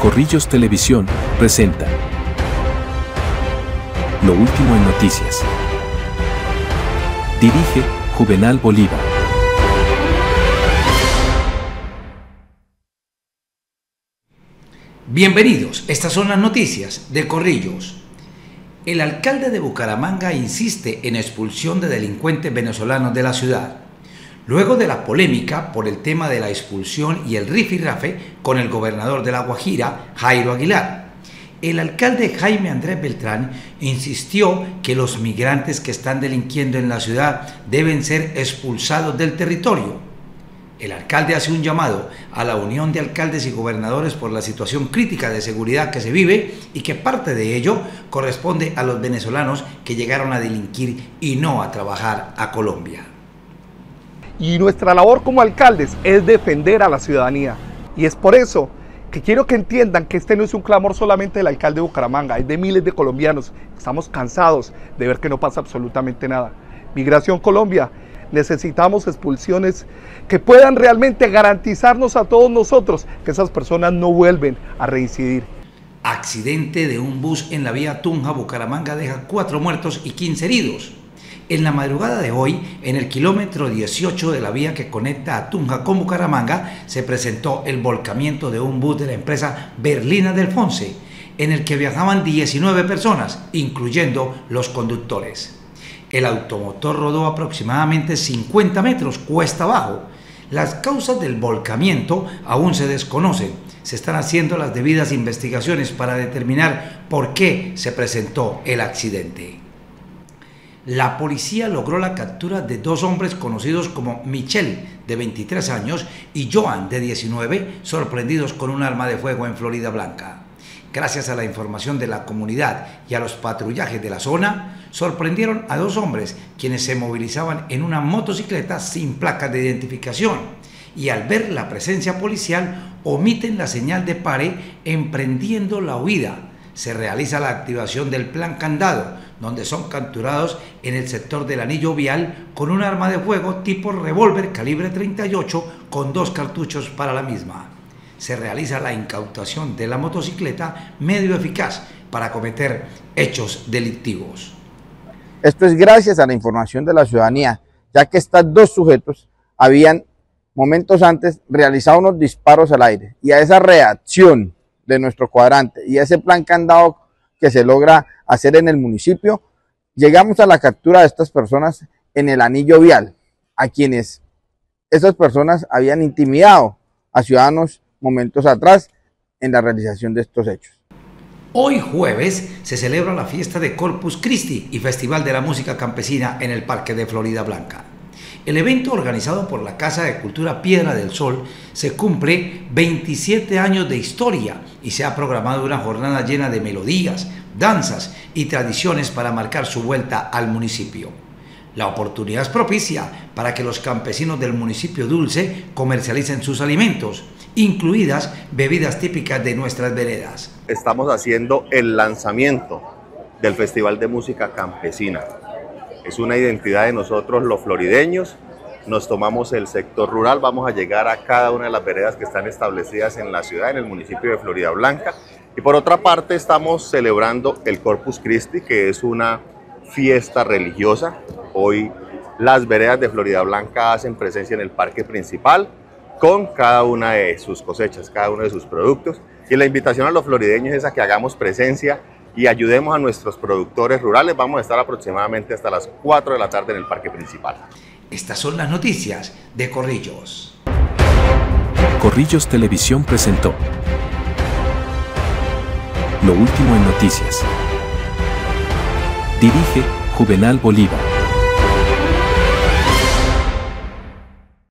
Corrillos Televisión presenta Lo último en noticias. Dirige Juvenal Bolívar. Bienvenidos, estas son las noticias de Corrillos. El alcalde de Bucaramanga insiste en expulsión de delincuentes venezolanos de la ciudad. Luego de la polémica por el tema de la expulsión y el rifirrafe con el gobernador de La Guajira, Jairo Aguilar, el alcalde Jaime Andrés Beltrán insistió que los migrantes que están delinquiendo en la ciudad deben ser expulsados del territorio. El alcalde hace un llamado a la unión de alcaldes y gobernadores por la situación crítica de seguridad que se vive y que parte de ello corresponde a los venezolanos que llegaron a delinquir y no a trabajar a Colombia. Y nuestra labor como alcaldes es defender a la ciudadanía. Y es por eso que quiero que entiendan que este no es un clamor solamente del alcalde de Bucaramanga, es de miles de colombianos. Estamos cansados de ver que no pasa absolutamente nada. Migración Colombia, necesitamos expulsiones que puedan realmente garantizarnos a todos nosotros que esas personas no vuelven a reincidir. Accidente de un bus en la vía Tunja-Bucaramanga deja cuatro muertos y 15 heridos. En la madrugada de hoy, en el kilómetro 18 de la vía que conecta a Tunja con Bucaramanga, se presentó el volcamiento de un bus de la empresa Berlina del Fonse, en el que viajaban 19 personas, incluyendo los conductores. El automotor rodó aproximadamente 50 metros cuesta abajo. Las causas del volcamiento aún se desconocen. Se están haciendo las debidas investigaciones para determinar por qué se presentó el accidente la policía logró la captura de dos hombres conocidos como Michelle, de 23 años, y Joan, de 19, sorprendidos con un arma de fuego en Florida Blanca. Gracias a la información de la comunidad y a los patrullajes de la zona, sorprendieron a dos hombres quienes se movilizaban en una motocicleta sin placas de identificación y al ver la presencia policial omiten la señal de pare emprendiendo la huida se realiza la activación del plan candado, donde son capturados en el sector del anillo vial con un arma de fuego tipo revólver calibre 38 con dos cartuchos para la misma. Se realiza la incautación de la motocicleta medio eficaz para cometer hechos delictivos. Esto es gracias a la información de la ciudadanía, ya que estos dos sujetos habían momentos antes realizado unos disparos al aire y a esa reacción de nuestro cuadrante y ese plan candado que se logra hacer en el municipio, llegamos a la captura de estas personas en el anillo vial, a quienes esas personas habían intimidado a ciudadanos momentos atrás en la realización de estos hechos. Hoy jueves se celebra la fiesta de Corpus Christi y Festival de la Música Campesina en el Parque de Florida Blanca. El evento organizado por la Casa de Cultura Piedra del Sol se cumple 27 años de historia y se ha programado una jornada llena de melodías, danzas y tradiciones para marcar su vuelta al municipio. La oportunidad es propicia para que los campesinos del municipio Dulce comercialicen sus alimentos, incluidas bebidas típicas de nuestras veredas. Estamos haciendo el lanzamiento del Festival de Música Campesina es una identidad de nosotros los florideños. Nos tomamos el sector rural, vamos a llegar a cada una de las veredas que están establecidas en la ciudad, en el municipio de Florida Blanca. Y por otra parte estamos celebrando el Corpus Christi, que es una fiesta religiosa. Hoy las veredas de Florida Blanca hacen presencia en el parque principal con cada una de sus cosechas, cada uno de sus productos. Y la invitación a los florideños es a que hagamos presencia y ayudemos a nuestros productores rurales. Vamos a estar aproximadamente hasta las 4 de la tarde en el parque principal. Estas son las noticias de Corrillos. Corrillos Televisión presentó Lo último en noticias. Dirige Juvenal Bolívar.